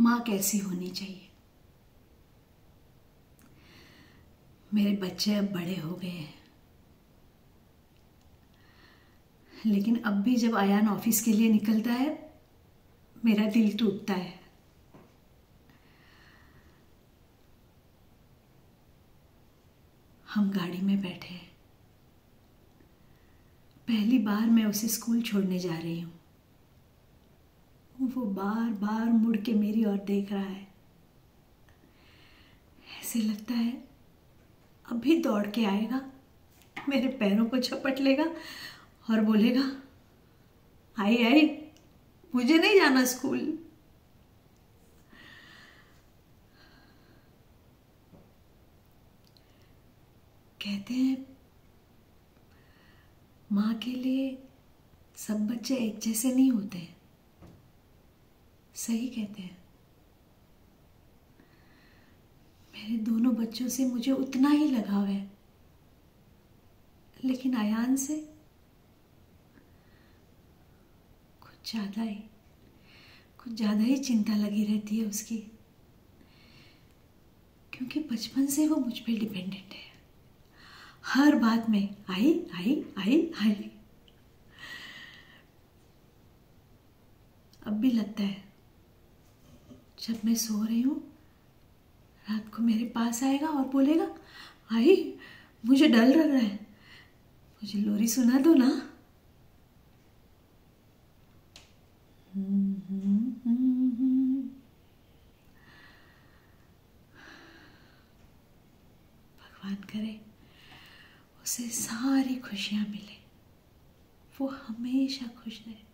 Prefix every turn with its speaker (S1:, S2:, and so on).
S1: माँ कैसी होनी चाहिए? मेरे बच्चे अब बड़े हो गए हैं। लेकिन अब भी जब आयान ऑफ़िस के लिए निकलता है, मेरा दिल टूटता है। हम गाड़ी में बैठे हैं। पहली बार मैं उसे स्कूल छोड़ने जा रही हूँ। वो बार बार मुड़ के मेरी ओर देख रहा है। ऐसे लगता है, अभी दौड़ के आएगा, मेरे पैरों को झपट लेगा और बोलेगा, आई आई, मुझे नहीं जाना स्कूल। कहते हैं, माँ के लिए सब बच्चे एक जैसे नहीं होते सही कहते हैं। मेरे दोनों बच्चों से मुझे उतना ही लगाव है। लेकिन आयान से कुछ ज़्यादा ही, कुछ ज़्यादा ही चिंता लगी रहती है उसकी। क्योंकि बचपन से वो मुझ पर डिपेंडेंट है। हर बात में, आई आई आई आई। अब भी लगता है जब मैं सो रही हूँ, रात को मेरे पास आएगा और बोलेगा, आई, मुझे डर लग रहा है। मुझे लोरी सुना दो ना। भगवान करे, उसे सारी खुशियाँ मिले। वो हमेशा खुश रहे।